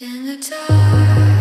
In the dark.